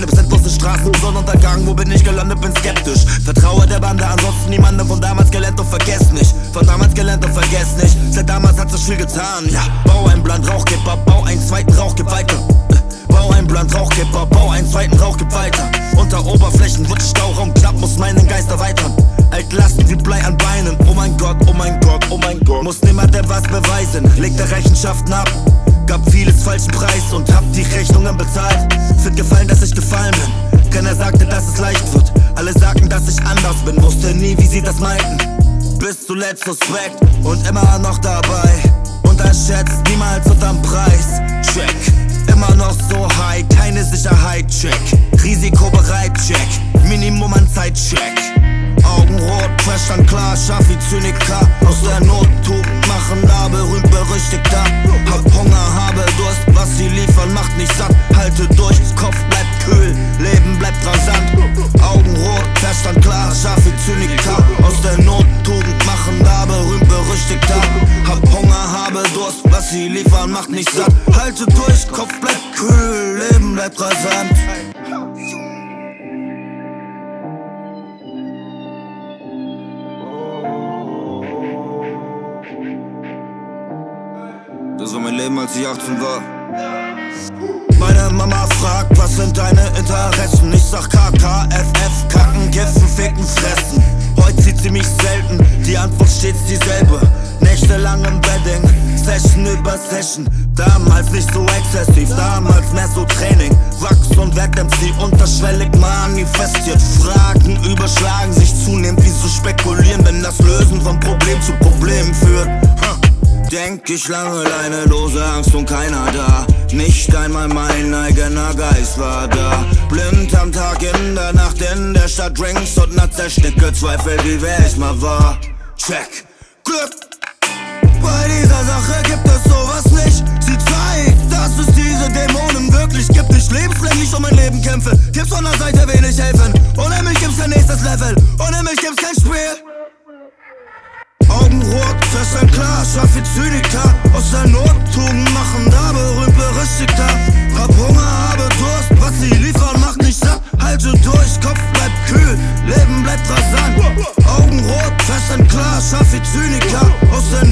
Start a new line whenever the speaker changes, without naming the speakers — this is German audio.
Clips, endlose Straßen, Sonnenuntergang, wo bin ich gelandet, bin skeptisch. Vertraue der Bande, ansonsten niemandem von damals gelernt, doch vergess nicht. Von damals gelernt, doch vergess nicht. Seit damals hat sich viel getan, ja. Bau ein Blatt, Rauch, gib ab, bau einen zweiten Rauch, gib weiter. Äh, bau ein Plan, Rauch, bau einen zweiten Rauch, weiter. Unter Oberflächen wird Stauraum knapp, muss meinen Geist erweitern. Altlasten wie Blei an Beinen, oh mein Gott, oh mein Gott, oh mein Gott. Muss niemand etwas beweisen, legte Rechenschaften ab. Gab viele falschen Preis und hab die Rechnungen bezahlt. Find gefallen, dass ich gefallen bin. Keiner sagte, dass es leicht wird. Alle sagten, dass ich anders bin. Wusste nie, wie sie das meinten. Bis zuletzt suspekt und immer noch dabei. Unterschätzt niemals unterm Preis. Check. Immer noch so high, keine Sicherheit. Check. Risikobereit. Check. Minimum an Zeit. Check. Augenrot, Crash dann klar, schaff wie Zyniker Aus der Not Tugend machen, da berühmt berüchtigter. Hab Hunger, habe Durst, was sie liefern, macht nicht satt. Halte durch, Kopf bleibt kühl, Leben bleibt rasant. Augenrot, Crash dann klar, scharf wie Zyniker. Aus der Not Tugend machen, da berühmt berüchtigter. Hab Hunger, habe Durst, was sie liefern, macht nicht satt. Halte durch, Kopf bleibt kühl, Leben bleibt rasant Das war mein Leben, als ich 18 war. Meine Mama fragt, was sind deine Interessen? Ich sag KKFF, kacken, kiffen, ficken, fressen. Heute sieht sie mich selten, die Antwort stets dieselbe. Nächtelang im Bedding, Session über Session. Damals nicht so exzessiv, damals mehr so Training. Wachs und werd MC unterschwellig manifestiert. Fragen überschlagen sich zunehmend, wie zu spekulieren, wenn das Lösen von Problem zu ich lange, deine lose Angst und keiner da. Nicht einmal mein eigener Geist war da. Blind am Tag, in der Nacht, in der Stadt Drinks und ner zerstücke Zweifel, wie wer ich mal war. Check, Glück. Bei dieser Sache gibt es sowas nicht. Sie zeigt, dass es diese Dämonen wirklich gibt. Ich lebenslänglich um mein Leben kämpfe. Gibt's von der Seite wenig helfen. Ohne mich gibt's kein nächstes Level. Ohne mich gibt's kein fest ein klar, scharf wie Zyniker Aus der Not Tugend machen, da berühmt berüchtigter Hab Hunger, habe Durst, was sie liefern, macht nicht satt. Halte durch, Kopf bleibt kühl, Leben bleibt rasant. Augenrot, fest ein klar, scharf wie Zyniker Aus der